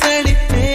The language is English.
ready, ready.